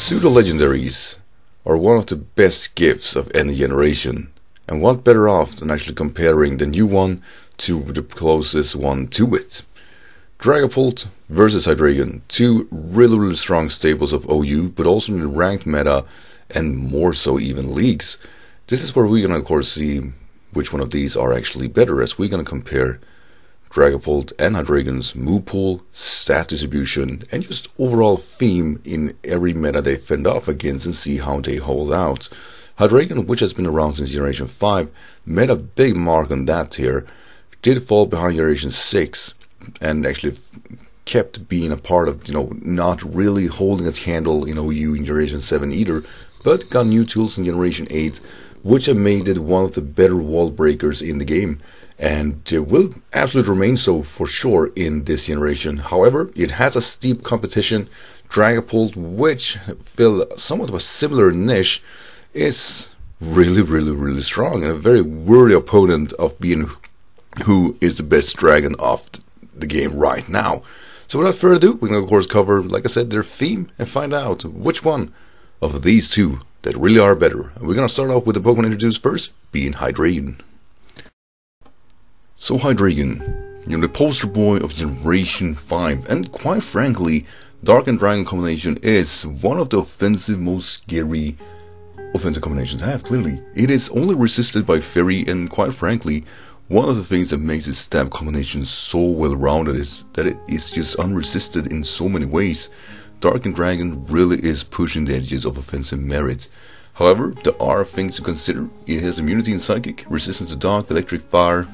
Pseudo legendaries are one of the best gifts of any generation, and what better off than actually comparing the new one to the closest one to it. Dragapult versus Hydreigon, two really really strong staples of OU, but also in the ranked meta and more so even leagues. This is where we're gonna of course see which one of these are actually better as we're gonna compare Dragapult and Hydreigon's move pool, stat distribution, and just overall theme in every meta they fend off against and see how they hold out. Hydreigon, which has been around since Generation 5, made a big mark on that tier, did fall behind Generation 6, and actually kept being a part of, you know, not really holding its candle in OU in Generation 7 either, but got new tools in Generation 8, which have made it one of the better wall breakers in the game and uh, will absolutely remain so for sure in this generation. However, it has a steep competition. Dragapult, which fill somewhat of a similar niche, is really, really, really strong and a very worthy opponent of being who is the best dragon of the game right now. So without further ado, we're going to of course cover, like I said, their theme and find out which one of these two that really are better. And we're going to start off with the Pokemon introduced first, being Hydreigon. So Hydreigon, you're the poster boy of Generation 5, and quite frankly, Dark and Dragon combination is one of the offensive, most scary offensive combinations I have, clearly. It is only resisted by Fairy, and quite frankly, one of the things that makes its stab combination so well rounded is that it is just unresisted in so many ways. Dark and Dragon really is pushing the edges of offensive merit. However, there are things to consider. It has immunity in Psychic, resistance to Dark, Electric, Fire,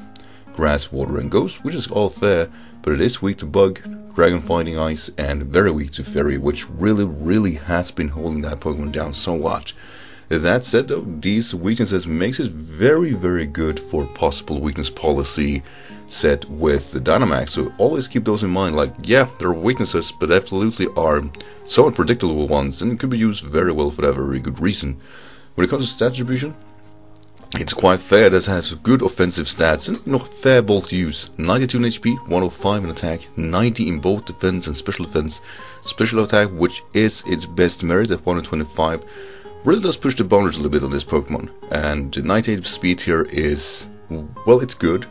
grass, water, and ghost, which is all fair, but it is weak to bug, dragon fighting ice, and very weak to fairy, which really, really has been holding that Pokemon down so much. That said though, these weaknesses makes it very, very good for possible weakness policy set with the Dynamax, so always keep those in mind, like, yeah, there are weaknesses, but absolutely are somewhat predictable ones, and could be used very well for that very good reason. When it comes to stat distribution, it's quite fair, this has good offensive stats and you fair ball to use. 92 in HP, 105 in attack, 90 in both defense and special defense. Special attack, which is its best merit at 125, really does push the boundaries a little bit on this Pokemon. And the 98 speed here is, well, it's good.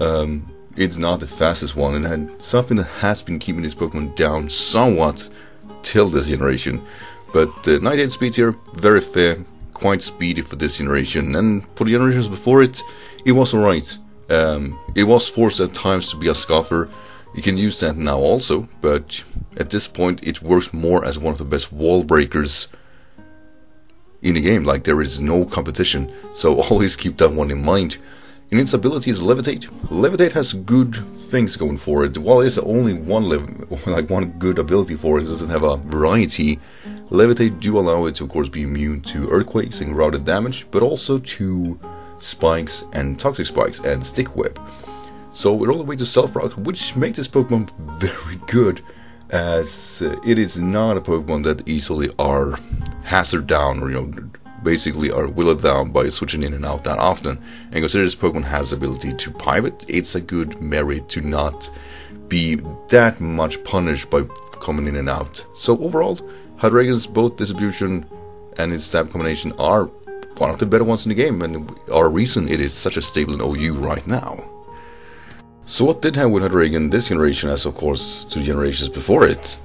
Um, it's not the fastest one, and something that has been keeping this Pokemon down somewhat till this generation. But uh, 98 speed here, very fair, quite speedy for this generation, and for the generations before it, it was alright. Um, it was forced at times to be a scoffer. You can use that now also, but at this point it works more as one of the best wall breakers in the game. Like there is no competition, so always keep that one in mind. In its abilities, Levitate. Levitate has good things going for it. While it's only one like one good ability for it, it doesn't have a variety. Levitate do allow it to, of course, be immune to earthquakes and grounded damage, but also to spikes and toxic spikes and stick whip. So we're all the way to self route, which makes this Pokemon very good, as it is not a Pokemon that easily are hazard down or you know basically are willed down by switching in and out that often. And consider this Pokemon has the ability to pivot, it's a good merit to not be that much punished by coming in and out. So overall, Hydreigon's both distribution and its stab combination are one of the better ones in the game and are reason it is such a stable in OU right now. So what did happen with Hydreigon this generation as of course two generations before it?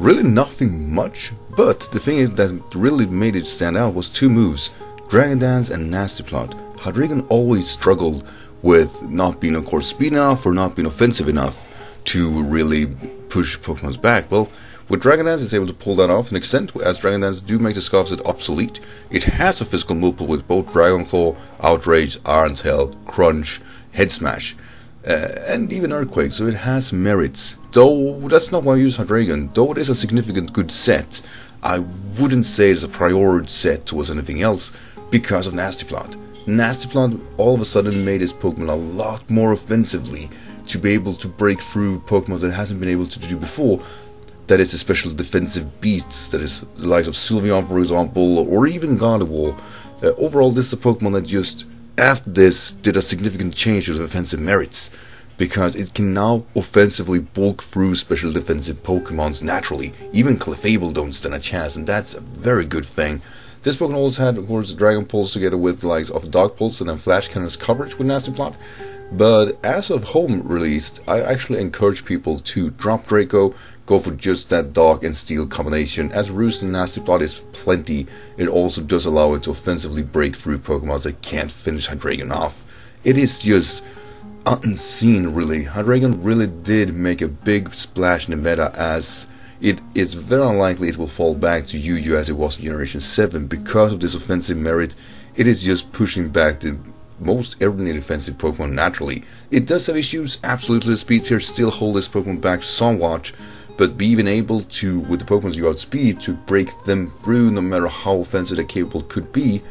Really nothing much, but the thing is that really made it stand out was two moves, Dragon Dance and Nasty Plot. Hydreigon always struggled with not being of course speed enough or not being offensive enough to really push Pokemon's back. Well, with Dragon Dance, it's able to pull that off to an extent, as Dragon Dance do make the Scarfset obsolete. It has a physical multiple with both Dragon Claw, Outrage, Iron Tail, Crunch, Head Smash uh, and even Earthquake, so it has merits. Though that's not why I use Hydreigon, though it is a significant good set, I wouldn't say it's a priority set towards anything else because of Nasty Plot. Nasty Plot all of a sudden made his Pokemon a lot more offensively to be able to break through Pokemon that hasn't been able to do before. That is, especially defensive beasts, that is, the likes of Sylveon, for example, or even Gardevoir. Uh, overall, this is a Pokemon that just after this did a significant change to the offensive merits. because it can now offensively bulk through special defensive Pokemons naturally. Even Clefable don't stand a chance, and that's a very good thing. This Pokemon also had, of course, Dragon Pulse together with the likes of Dark Pulse and then Flash Cannon's coverage with Nasty Plot. But as of home released, I actually encourage people to drop Draco, go for just that Dark and Steel combination. As Roost and Nasty Plot is plenty, it also does allow it to offensively break through Pokemon that can't finish Hydreigon off. It is just unseen really. Hydreigon really did make a big splash in the meta as it is very unlikely it will fall back to UU as it was in Generation 7 because of this offensive merit. It is just pushing back the most every defensive Pokemon naturally. It does have issues, absolutely the speed here still hold this Pokemon back somewhat, but being able to, with the Pokemon's you outspeed, to break them through no matter how offensive they're capable could be,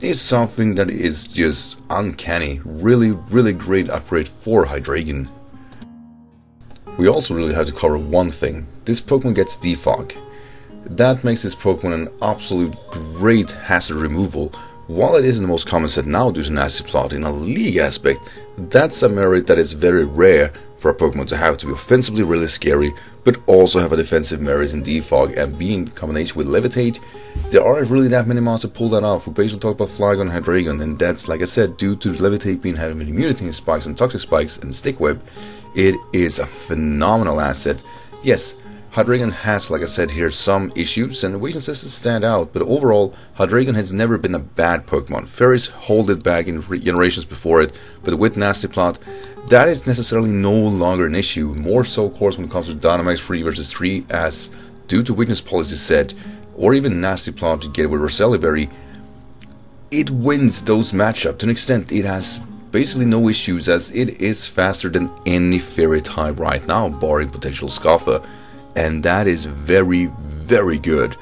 is something that is just uncanny. Really, really great upgrade for Hydreigon. We also really have to cover one thing. This Pokemon gets Defog. That makes this Pokemon an absolute great hazard removal. While it isn't the most common set now due to Nasty Plot in a league aspect, that's a merit that is very rare for a Pokemon to have to be offensively really scary, but also have a defensive merit in Defog and being in combination with Levitate, there aren't really that many mods to pull that off. We basically talk about Flygon and Hydreigon, and that's, like I said, due to Levitate being having immunity to spikes and toxic spikes and stick web, it is a phenomenal asset. Yes, Hydreigon has, like I said here, some issues and weaknesses that stand out, but overall, Hydreigon has never been a bad Pokemon. Fairies hold it back in generations before it, but with Nasty Plot, that is necessarily no longer an issue. More so, of course, when it comes to Dynamax 3 versus 3, as due to weakness policy set, or even Nasty Plot to get with Berry, it wins those matchups to an extent. It has basically no issues as it is faster than any fairy type right now, barring potential Scoffle and that is very, very good.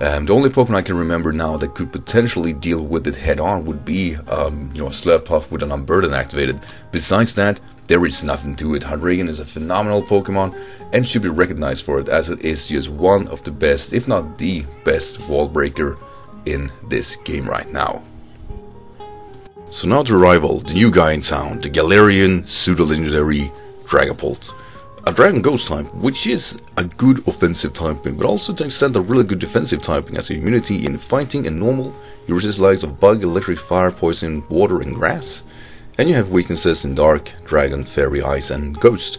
Um, the only Pokemon I can remember now that could potentially deal with it head on would be, um, you know, Slurpuff with an Unburden activated. Besides that, there is nothing to it. Hydreigon is a phenomenal Pokemon and should be recognized for it as it is just one of the best, if not the best, wall breaker in this game right now. So now to rival the new guy in town, the Galarian pseudo-legendary Dragapult a Dragon Ghost type, which is a good offensive typing, but also to an extent a really good defensive typing as a immunity in fighting and normal, you resist likes of bug, electric, fire, poison, water and grass, and you have weaknesses in dark, dragon, fairy, ice and ghost,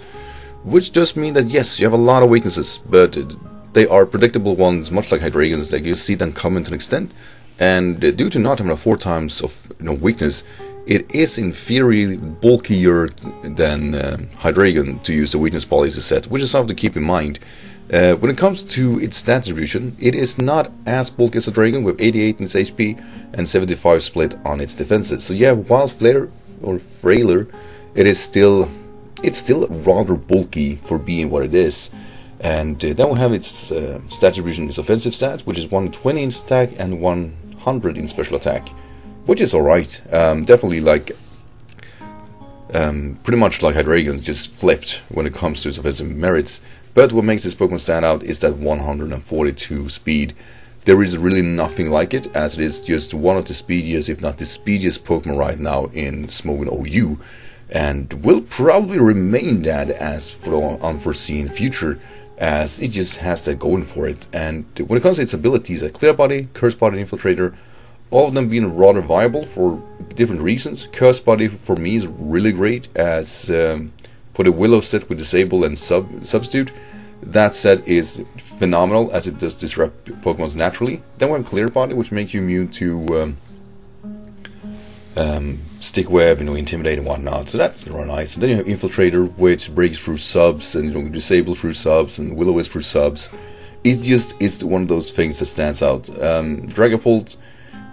which does mean that yes, you have a lot of weaknesses, but they are predictable ones, much like Hydreigons, that you see them coming to an extent, and uh, due to not having a four times of you know, weakness, it is in theory bulkier than uh, Hydreigon to use the weakness policy set, which is something to keep in mind. Uh, when it comes to its stat distribution, it is not as bulky as a dragon with 88 in its HP and 75 split on its defenses. So yeah, while flare or frailer, it is still it's still rather bulky for being what it is. And uh, then we have its uh, stat distribution, its offensive stat, which is 120 in attack and 100 in special attack which is alright. Um, definitely like um, pretty much like Hydreigon's just flipped when it comes to its offensive merits. But what makes this Pokemon stand out is that 142 speed. There is really nothing like it, as it is just one of the speediest, if not the speediest Pokemon right now in Smogon OU, and will probably remain that as for the unforeseen future, as it just has that going for it. And when it comes to its abilities, a Clear Body, Curse Body, Infiltrator, all of them being rather viable for different reasons. Curse Body for me is really great as um, for the Willow set with Disable and sub Substitute. That set is phenomenal as it does disrupt Pokemons naturally. Then we have Clear Body, which makes you immune to um, um, Stick Web, you know, Intimidate and whatnot. So that's really nice. And then you have Infiltrator, which breaks through subs and you know Disable through subs and Willow is through subs. It just is one of those things that stands out. Um, Dragapult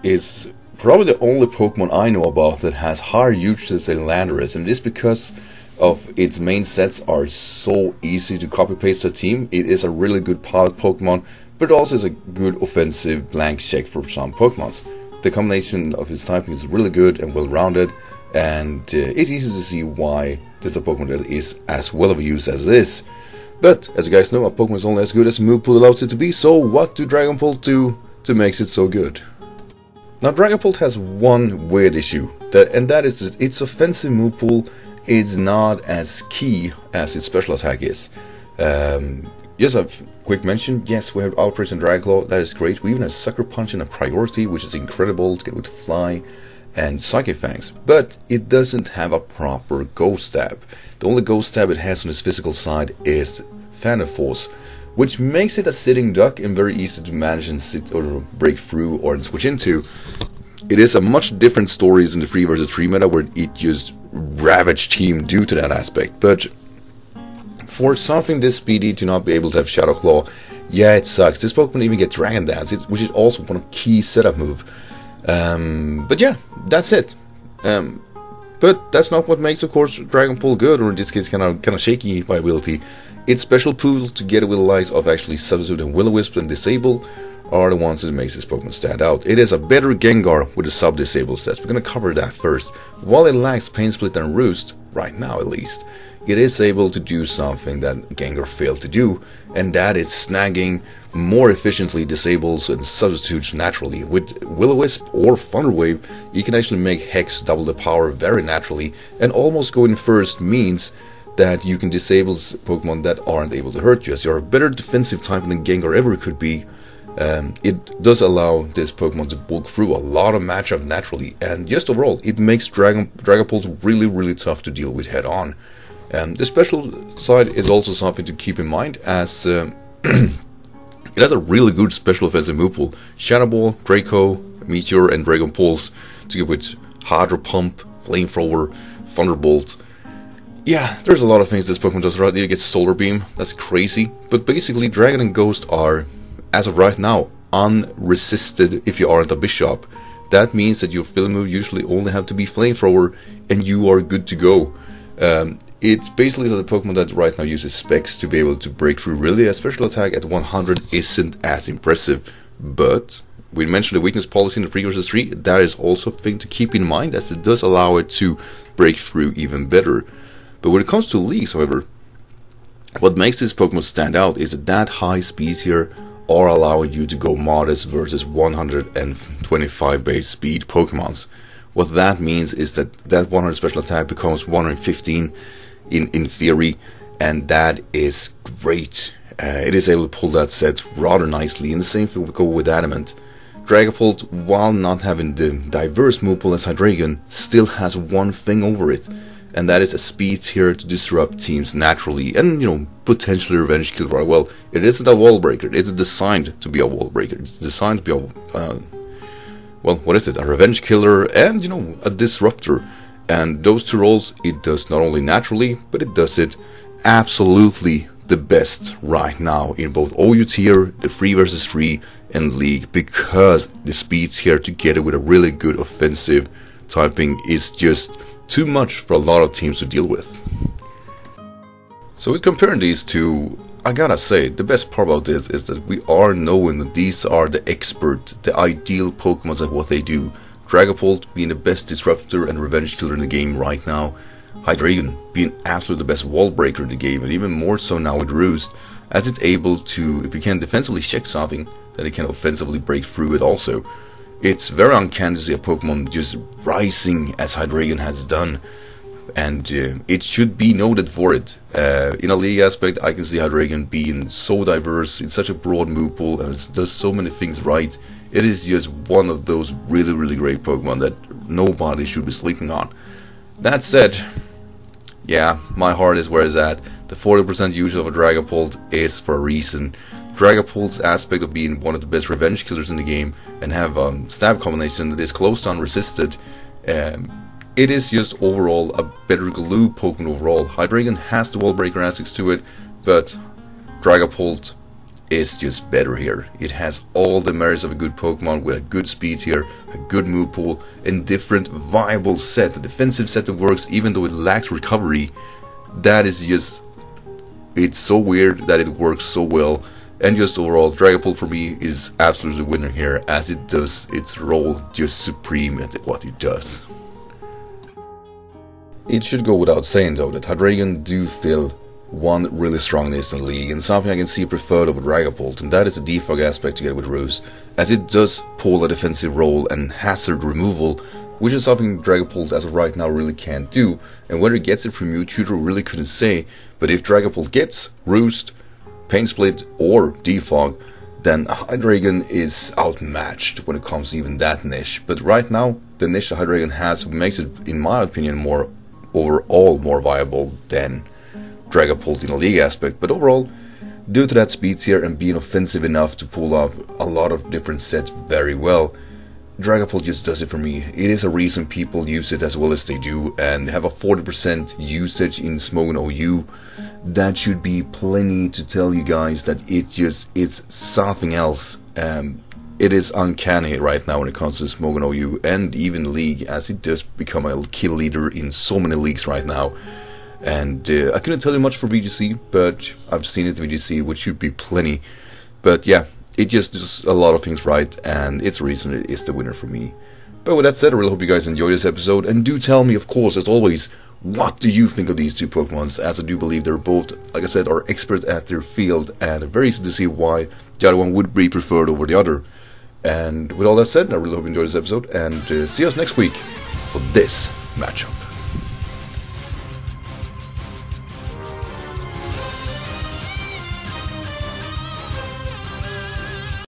is probably the only Pokemon I know about that has higher uses than Landorus, and this because of its main sets are so easy to copy paste a team. It is a really good pilot Pokemon, but also is a good offensive blank check for some Pokemons. The combination of its typing is really good and well rounded, and uh, it's easy to see why this is a Pokemon that is as well of a use as this. But as you guys know, a Pokemon is only as good as the move pool allows it to be, so what do Dragapult do to make it so good? Now Dragapult has one weird issue, that, and that is that its offensive move pool is not as key as its special attack is. Um, just a quick mention, yes, we have Outrage and Dragon Claw, that is great. We even have Sucker Punch and a priority, which is incredible to get with Fly and Psychic Fangs, but it doesn't have a proper Ghost Stab. The only Ghost Stab it has on its physical side is Phantom Force, which makes it a sitting duck and very easy to manage and sit or break through or switch into. It is a much different story in the 3 versus 3 meta where it just ravaged team due to that aspect, but for something this speedy to not be able to have Shadow Claw, yeah, it sucks. This Pokemon even get Dragon Dance, which is also one of key setup move. Um, but yeah, that's it. Um, but that's not what makes, of course, Dragapult good, or in this case, kind of kind of shaky viability. Its special pools, together with the likes of actually Substitute and Will-O-Wisp and Disable, are the ones that makes this Pokemon stand out. It is a better Gengar with the sub-disable stats. We're gonna cover that first. While it lacks Pain Split and Roost, right now at least, it is able to do something that Gengar failed to do, and that is snagging more efficiently disables and substitutes naturally. With Will-O-Wisp or Thunder Wave, you can actually make Hex double the power very naturally, and almost going first means that you can disable Pokemon that aren't able to hurt you, as you're a better defensive type than Gengar ever could be. Um, it does allow this Pokemon to bulk through a lot of matchup naturally, and just overall, it makes Dragon Dragapult really, really tough to deal with head on. Um, the special side is also something to keep in mind as um, it has a really good special offensive move pool. Shadow Ball, Draco, Meteor, and Dragon Pulse together with Hydro Pump, Flamethrower, Thunderbolt. Yeah, there's a lot of things this Pokemon does right. You get Solar Beam, that's crazy. But basically, Dragon and Ghost are, as of right now, unresisted if you aren't a Bisharp. That means that your fill move usually only have to be Flamethrower and you are good to go. Um, it's basically the Pokemon that right now uses specs to be able to break through really a special attack at 100 isn't as impressive, but we mentioned the weakness policy in the 3 vs 3, that is also a thing to keep in mind as it does allow it to break through even better. But when it comes to leagues, however, what makes this Pokemon stand out is that that high speeds here are allowing you to go modest versus 125 base speed Pokemons. What that means is that that 100 special attack becomes 115 in, in theory, and that is great. Uh, it is able to pull that set rather nicely, and the same thing will go with Adamant. Dragapult, while not having the diverse move pool as Hydreigon, still has one thing over it, and that is a speed here to disrupt teams naturally and, you know, potentially revenge kill right well. It isn't a wall breaker, it's designed to be a wall breaker, it's designed to be a, uh, well, what is it, a revenge killer and, you know, a disruptor. And those two roles, it does not only naturally, but it does it absolutely the best right now in both OU tier, the free versus free, and League because the speeds here together with a really good offensive typing is just too much for a lot of teams to deal with. So with comparing these two, I gotta say, the best part about this is that we are knowing that these are the expert, the ideal Pokemon at what they do. Dragapult being the best disruptor and revenge killer in the game right now. Hydreigon being absolutely the best wall breaker in the game, and even more so now with Roost, as it's able to, if you can defensively check something, then it can offensively break through it also. It's very uncanny to see a Pokemon just rising as Hydreigon has done, and uh, it should be noted for it. Uh, in a league aspect, I can see Hydreigon being so diverse, it's such a broad move pool, and it does so many things right. It is just one of those really, really great Pokemon that nobody should be sleeping on. That said, yeah, my heart is where it's at. The 40% use of a Dragapult is for a reason. Dragapult's aspect of being one of the best revenge killers in the game and have a um, stab combination that is close to unresisted, um, it is just overall a better glue Pokemon overall. Hydreigon has the wall breaker aspects to it, but Dragapult is just better here. It has all the merits of a good Pokemon with a good speed here, a good move pool, and different viable set, a defensive set that works even though it lacks recovery. That is just it's so weird that it works so well. And just overall, Dragapult for me is absolutely winner here as it does its role just supreme at what it does. It should go without saying though that Hydreigon do feel one really strong niche in the league and something I can see preferred over Dragapult and that is the defog aspect together with Roost as it does pull a defensive role and hazard removal which is something Dragapult as of right now really can't do. And whether it gets it from Mewtwo, really couldn't say. But if Dragapult gets Roost, Pain Split, or Defog, then Hydreigon is outmatched when it comes to even that niche. But right now, the niche that Hydreigon has makes it, in my opinion, more overall more viable than Dragapult in a league aspect. But overall, due to that speed tier and being offensive enough to pull off a lot of different sets very well, Dragapult just does it for me. It is a reason people use it as well as they do and have a 40% usage in Smogon OU. That should be plenty to tell you guys that it just it's something else. Um, it is uncanny right now when it comes to Smogon OU and even League as it does become a kill leader in so many leagues right now. And uh, I couldn't tell you much for VGC, but I've seen it VGC, which should be plenty. But yeah, it just does a lot of things right, and it's reason it is the winner for me. But with that said, I really hope you guys enjoyed this episode, and do tell me, of course, as always, what do you think of these two Pokemons, as I do believe they're both, like I said, are expert at their field, and very easy to see why the other one would be preferred over the other. And with all that said, I really hope you enjoyed this episode, and uh, see us next week for this matchup.